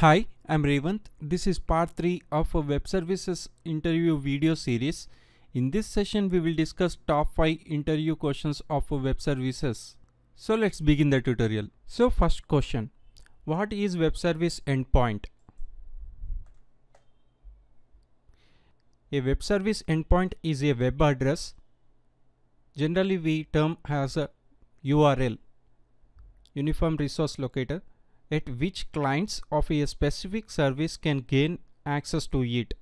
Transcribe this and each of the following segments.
Hi, I'm Revanth. This is part 3 of a web services interview video series. In this session, we will discuss top 5 interview questions of web services. So let's begin the tutorial. So first question, what is web service endpoint? A web service endpoint is a web address. Generally we term as a URL, Uniform Resource Locator at which clients of a specific service can gain access to it.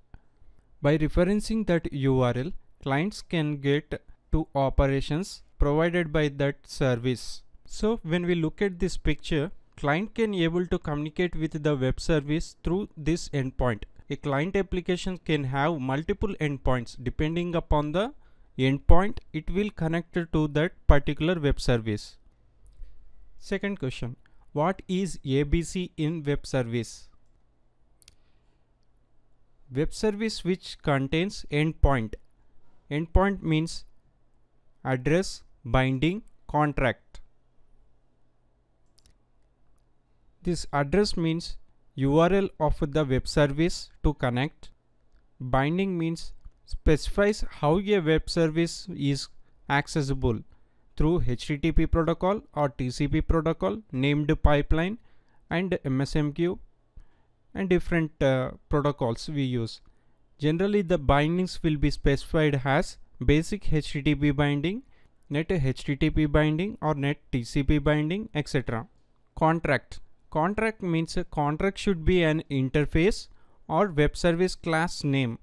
By referencing that URL, clients can get to operations provided by that service. So when we look at this picture, client can be able to communicate with the web service through this endpoint. A client application can have multiple endpoints depending upon the endpoint it will connect to that particular web service. Second question what is ABC in web service? Web service which contains endpoint. Endpoint means address, binding, contract. This address means URL of the web service to connect. Binding means specifies how a web service is accessible through HTTP protocol or TCP protocol, named pipeline and MSMQ and different uh, protocols we use. Generally the bindings will be specified as basic HTTP binding, net HTTP binding or net TCP binding etc. Contract. Contract means a contract should be an interface or web service class name.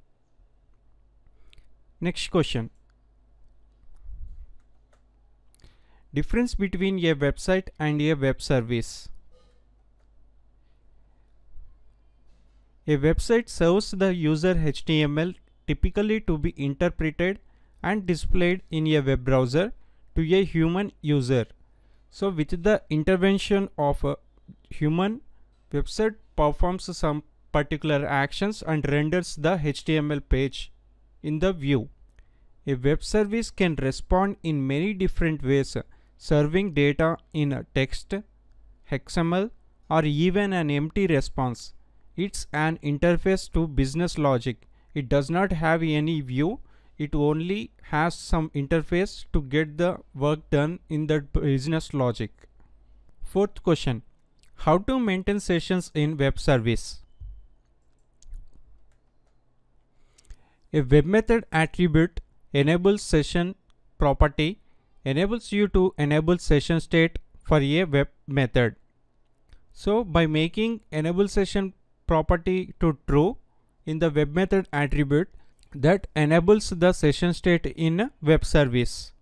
Next question. Difference between a website and a web service. A website serves the user HTML typically to be interpreted and displayed in a web browser to a human user. So with the intervention of a human, website performs some particular actions and renders the HTML page in the view. A web service can respond in many different ways serving data in a text, XML or even an empty response. It's an interface to business logic. It does not have any view. It only has some interface to get the work done in the business logic. Fourth question. How to maintain sessions in web service? A web method attribute enables session property enables you to enable session state for a web method. So by making enable session property to true in the web method attribute that enables the session state in web service.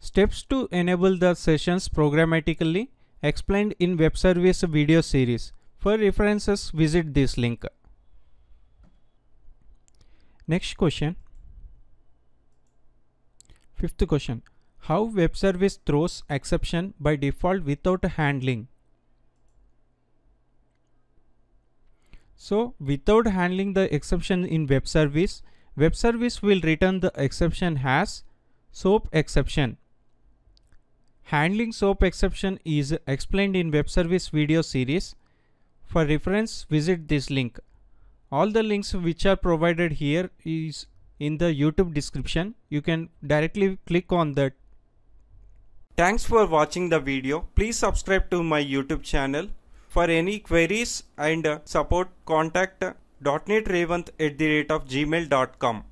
Steps to enable the sessions programmatically explained in web service video series. For references visit this link. Next question Fifth question. How web service throws exception by default without handling? So without handling the exception in web service, web service will return the exception as SOAP exception. Handling SOAP exception is explained in web service video series. For reference, visit this link. All the links which are provided here is in the YouTube description. You can directly click on that. Thanks for watching the video. Please subscribe to my YouTube channel. For any queries and support contact .NET at the rate of gmail.com.